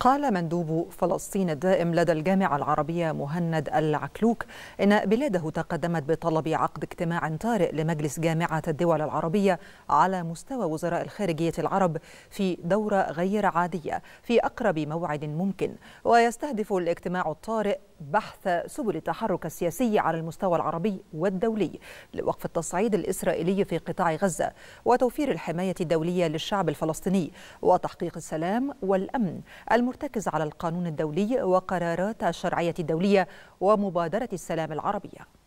قال مندوب فلسطين الدائم لدى الجامعة العربية مهند العكلوك إن بلاده تقدمت بطلب عقد اجتماع طارئ لمجلس جامعة الدول العربية على مستوى وزراء الخارجية العرب في دورة غير عادية في أقرب موعد ممكن ويستهدف الاجتماع الطارئ بحث سبل التحرك السياسي على المستوى العربي والدولي لوقف التصعيد الإسرائيلي في قطاع غزة وتوفير الحماية الدولية للشعب الفلسطيني وتحقيق السلام والأمن المرتكز على القانون الدولي وقرارات الشرعية الدولية ومبادرة السلام العربية.